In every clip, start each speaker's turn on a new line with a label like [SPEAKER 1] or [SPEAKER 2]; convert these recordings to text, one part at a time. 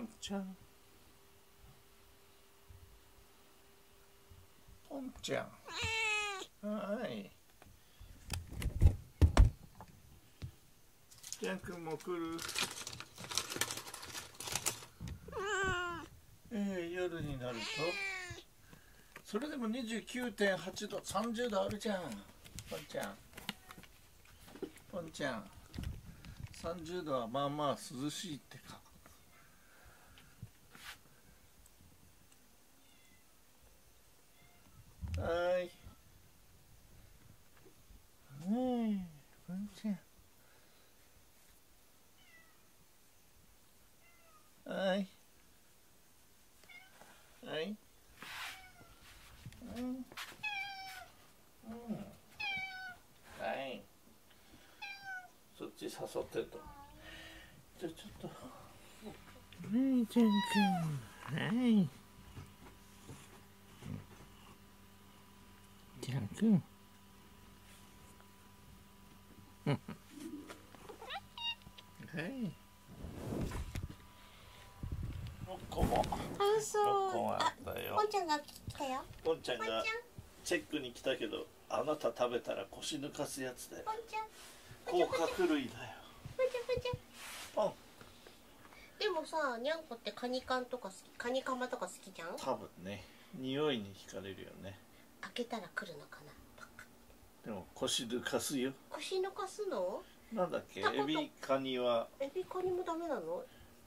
[SPEAKER 1] ンちゃんポンちゃんはいジャン君も来るえー、夜になると。それでも29.8度30度あるじゃん。ポンちゃん。ポンちゃん。30度はまあまあ涼しいってか。はい。はい。ポンちゃんはい。はい。うんうんはい。そっち誘ってると。じゃあちょっと。はいちゃんくんはい。ちゃん。くん。はいこも
[SPEAKER 2] あ、そう。あ、
[SPEAKER 1] ったよ
[SPEAKER 2] ポンちゃん。が来たよ。
[SPEAKER 1] ポンちゃん。が、チェックに来たけどあなた食べたら腰抜かすやつだよ
[SPEAKER 2] ポンちゃん、
[SPEAKER 1] 甲殻類だよ
[SPEAKER 2] ポンちゃん、ポンちゃん。
[SPEAKER 1] ポン
[SPEAKER 2] でもさ、にゃん。こってカニ缶とか好き、カニカマとか好きじゃん。
[SPEAKER 1] 多分ね匂いに惹かれるよね
[SPEAKER 2] けたら来るのかな？
[SPEAKER 1] でも腰抜かすよ。
[SPEAKER 2] 腰抜かすの？
[SPEAKER 1] なんだっけ？エビカニは。
[SPEAKER 2] エビカニもダメなの？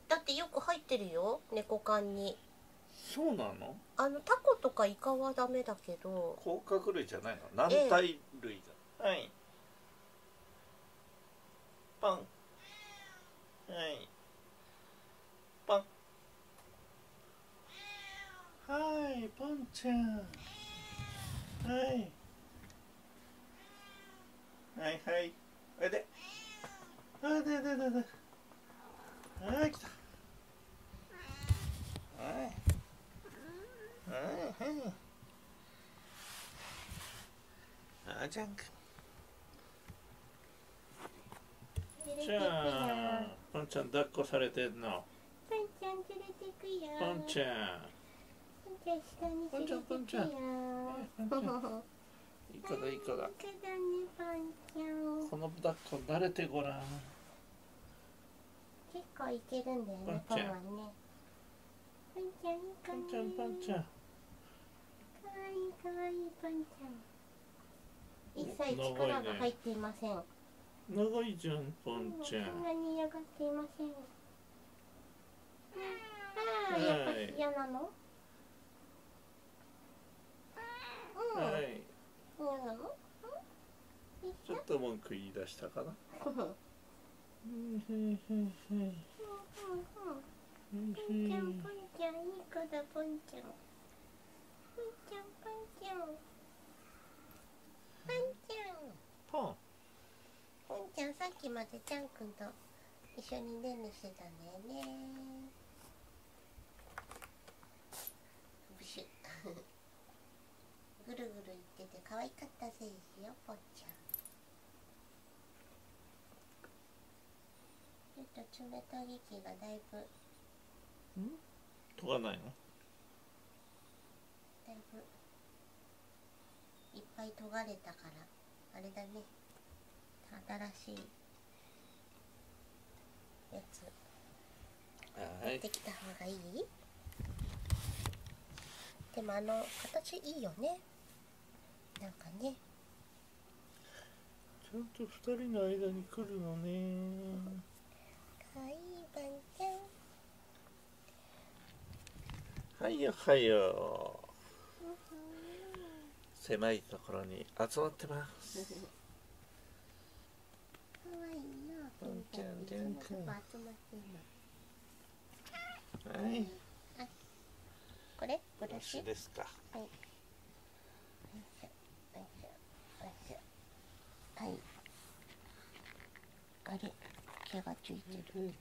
[SPEAKER 2] だってよく入ってるよ、猫缶に。
[SPEAKER 1] そうなの？
[SPEAKER 2] あのタコとかイカはダメだけど。
[SPEAKER 1] 甲殻類じゃないの？軟体類だ、はい。パン。はい。パン。はいパンちゃんはいはいはい。おいであでででではい来た。はいはい。はいあジャンクじゃあパンちゃん抱っこされてんの。
[SPEAKER 2] ポンちゃん連れてくよ。
[SPEAKER 1] パンちゃん
[SPEAKER 2] ポンちゃん下に
[SPEAKER 1] ちゃんポンちゃんいい子だいい子だ。この抱っこ慣れてごらん
[SPEAKER 2] 結構いけるんだよね、
[SPEAKER 1] ポン
[SPEAKER 2] はね。ポンちゃん。
[SPEAKER 1] パンちゃんパンちゃん
[SPEAKER 2] かわいい、かわいい、ポンちゃん。一切力が入っていません。
[SPEAKER 1] 長いじゃんパンちゃん
[SPEAKER 2] そんなに嫌がっていません。ああ、
[SPEAKER 1] はい
[SPEAKER 2] やっぱり嫌なの？うん、
[SPEAKER 1] はい
[SPEAKER 2] 嫌なの。うん、
[SPEAKER 1] ちょっと文句言い出したかな？
[SPEAKER 2] うん、うん、
[SPEAKER 1] うん
[SPEAKER 2] うん。ポンちゃん、ちゃん、いい子だ、ポンちゃん。ん、ん。ポンちゃん。
[SPEAKER 1] ポン
[SPEAKER 2] ポンちゃん、さっきまでちゃんくんと一緒にねんねしてたんだよね。ブシュ。ぐるぐる言ってて可愛かったぜよ、ポンちゃん。ちょっと冷たい息がだいぶ。
[SPEAKER 1] 飛ばないの？
[SPEAKER 2] だいぶ。いっぱい研がれたから。あれだね。新しい。やつ。
[SPEAKER 1] はい。
[SPEAKER 2] 持ってきた方がいい？でもあの形いいよねなんかね
[SPEAKER 1] ちゃんと二人の間に来るのね。
[SPEAKER 2] かわいいバンちゃん。
[SPEAKER 1] はいよはいよ。狭いところに集まってます。
[SPEAKER 2] かわいいな。
[SPEAKER 1] ポンちゃん
[SPEAKER 2] んなとこ集まってんの
[SPEAKER 1] はい。
[SPEAKER 2] あこれ？ブラ
[SPEAKER 1] よ
[SPEAKER 2] シ
[SPEAKER 1] しですか
[SPEAKER 2] はい。はい。あれ、毛がついてる。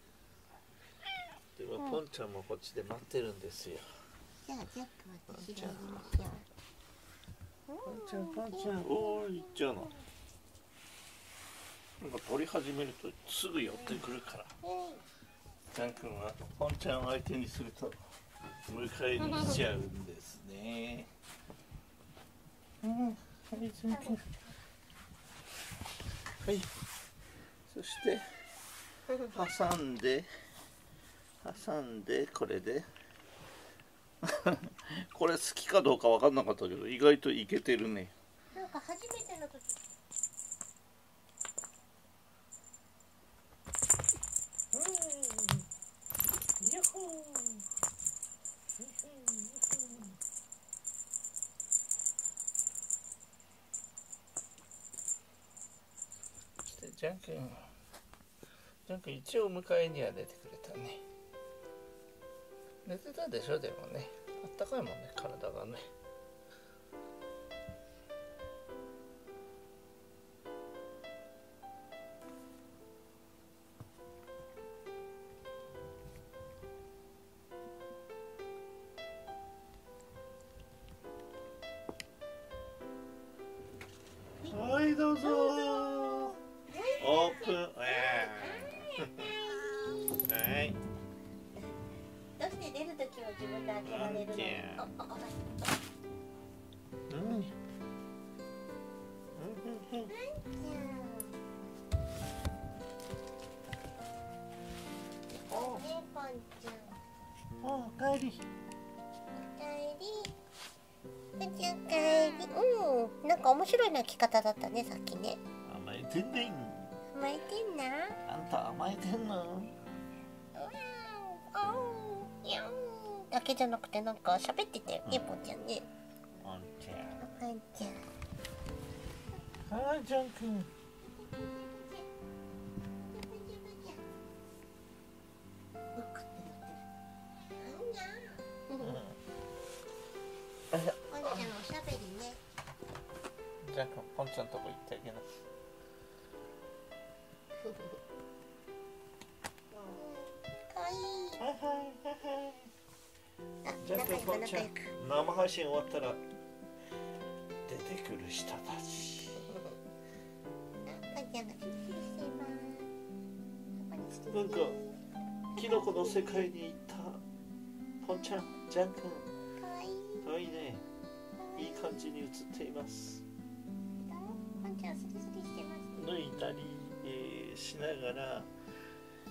[SPEAKER 1] でもポンちゃんもこっちで待ってるんですよ
[SPEAKER 2] じゃあ、ジャック私がやりましょう。
[SPEAKER 1] ポンちゃんポンちゃんおーいっちゃうのなんか取り始めるとすぐ寄ってくるから
[SPEAKER 2] はい。
[SPEAKER 1] ジャン君はポンちゃんを相手にすると迎えに来ちゃうんですね。うん、はい、ジャン君。はい。そして挟んで挟んでこれで これ好きかどうか分かんなかったけど意外といけてるね。
[SPEAKER 2] なんか初めての時
[SPEAKER 1] うん。ヤッホー。ジャン君ジャン君一応迎えには出てくれたね。寝てたでしょでもね。あったかいもんね体がね。オープ。ンはい。
[SPEAKER 2] どうして出る時は自分で開けられるの？あああ
[SPEAKER 1] うん。
[SPEAKER 2] おねパンちゃん。
[SPEAKER 1] おかえり
[SPEAKER 2] おかえりなん。か面白い鳴き方だったねさっきね
[SPEAKER 1] 甘えてん。ねん
[SPEAKER 2] 甘えてんな？
[SPEAKER 1] あんた甘えてんの？
[SPEAKER 2] だけじゃなくてなんか喋ってたよね、ぽんちゃんね。
[SPEAKER 1] あんちゃ
[SPEAKER 2] ぽん。ちゃん。
[SPEAKER 1] ん。はいジャン君
[SPEAKER 2] ぽんちゃんおしゃべりね。
[SPEAKER 1] ジャン君ポンちゃんとこ行ってあげな
[SPEAKER 2] かわいい。
[SPEAKER 1] はいはいはいはい。
[SPEAKER 2] あ、
[SPEAKER 1] ジャン
[SPEAKER 2] 仲良く
[SPEAKER 1] 君ポンちゃん
[SPEAKER 2] 仲良く。
[SPEAKER 1] 生配信終わったら出てくる人たち。なんかキノコの世界に行ったポンちゃんジャン君。
[SPEAKER 2] かわい。い。
[SPEAKER 1] かわいいね。いい感じに映っています。
[SPEAKER 2] ぽんちゃんスリスリしてます。
[SPEAKER 1] 抜いたり、えーしながら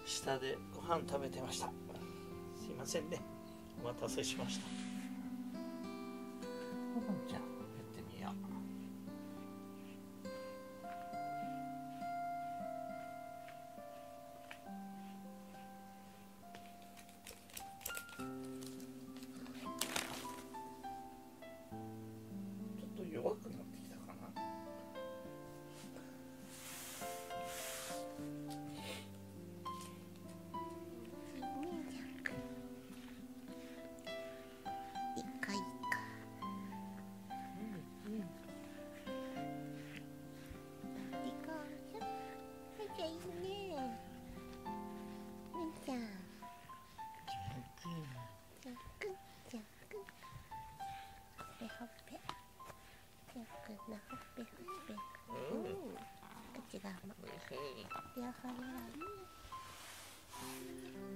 [SPEAKER 1] 下でご飯食べてました。すいませんね。お待たせしました。
[SPEAKER 2] 甘い。両方やらね。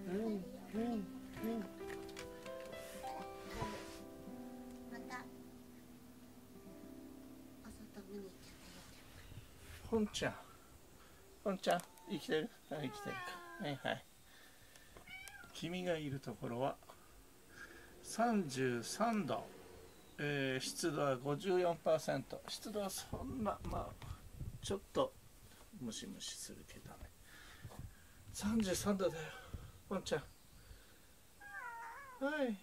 [SPEAKER 1] うんうんうん
[SPEAKER 2] また。お外見に行っちゃったよ。
[SPEAKER 1] ポンちゃんポンちゃん生きてる？あ生きてるかはいはい君がいるところは33度、えー湿度は54%湿度はそんなまあちょっとムシムシするけどね33度だよ。ワンちゃん。はい。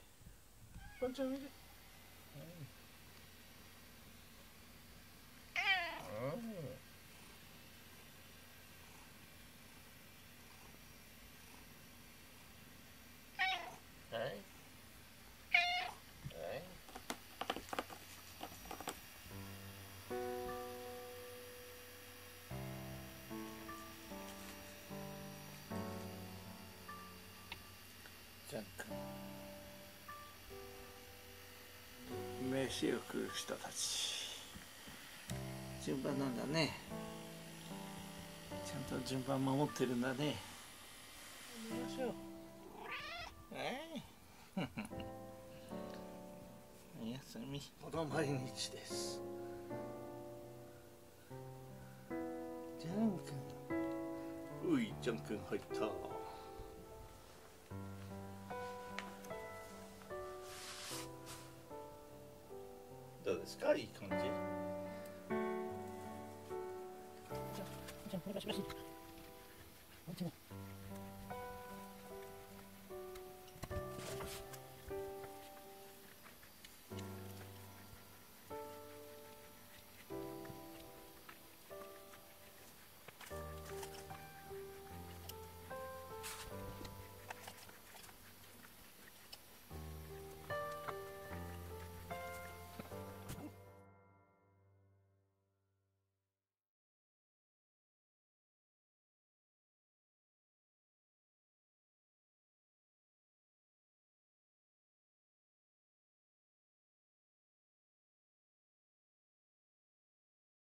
[SPEAKER 1] ワンちゃん見て。うん。はい。知恵を食う人たち。順番なんだね。ちゃんと順番守ってるんだね。行きましょう。おやすみ。この毎日です。ジャン君。ういジャン君入った。どうですか？いい感じ？
[SPEAKER 2] じゃあじゃあお願いします。